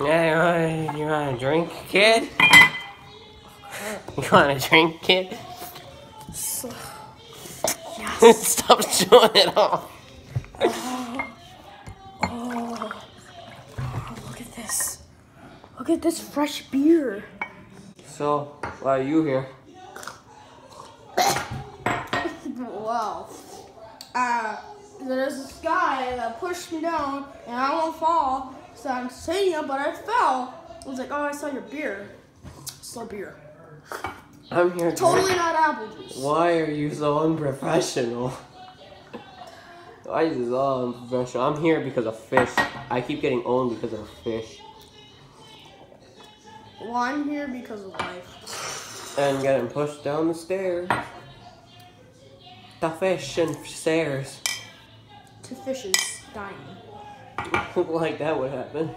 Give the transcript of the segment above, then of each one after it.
Yeah, you want, you want a drink, kid? You want a drink, kid? So, Stop showing it off. oh, look at this. Look at this fresh beer. So, why are you here? wow. Uh, there's this guy that pushed me down and I won't fall. So I'm saying it, but I fell. I was like, oh, I saw your beer. Saw beer. I'm here. to- Totally not apple juice. Why are you so unprofessional? Why is this all unprofessional? I'm here because of fish. I keep getting owned because of fish. Well, I'm here because of life. And getting pushed down the stairs. The fish and stairs. Two fishes dying. like that would happen.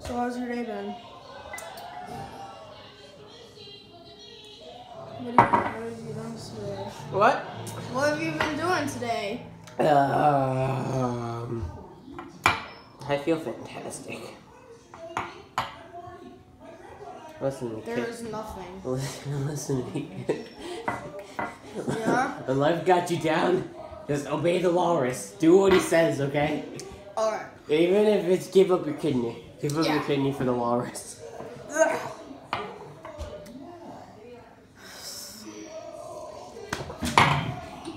So how's your day been? What have you, what have you done today? What? What have you been doing today? Um, I feel fantastic. Listen to me, There is nothing. Listen, listen to me. Yeah? When life got you down, just obey the walrus. Do what he says, okay? Alright. Even if it's give up your kidney. Give up your kidney for the walrus.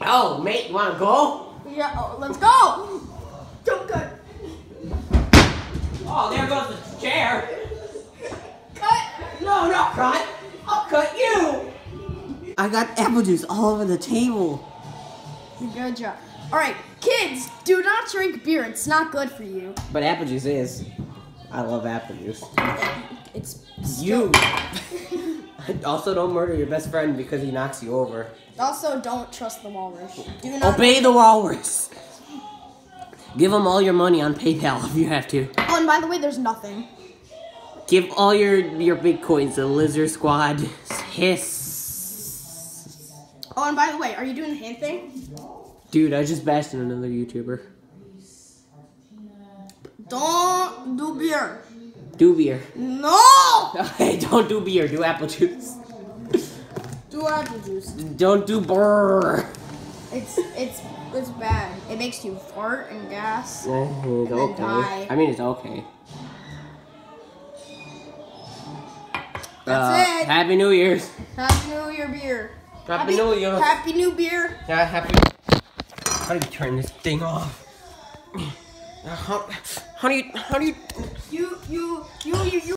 Oh, mate, you wanna go? Yeah, oh, let's go! Don't cut. Oh, there goes the chair. Cut! No, not cut. I'll cut you. I got apple juice all over the table. Good job. Alright, kids, do not drink beer. It's not good for you. But apple juice is. I love apple juice. It's You. also, don't murder your best friend because he knocks you over. Also, don't trust the walrus. Do not. Obey the walrus. Give him all your money on PayPal if you have to. Oh, and by the way, there's nothing. Give all your your bitcoins to Lizard Squad. Hiss. Oh, and by the way, are you doing the hand thing? Dude, I just bashed in another YouTuber. Don't do beer. Do beer. No! Hey, don't do beer. Do apple juice. Do apple juice. Don't do brrr. It's it's it's bad. It makes you fart and gas. Eh, It's okay. die. I mean, it's okay. That's Uh, it. Happy New Year's. Happy New Year beer. Happy New Year. Happy New Beer. Yeah, happy. How do you turn this thing off? How, how do you? How do you? You you you you you.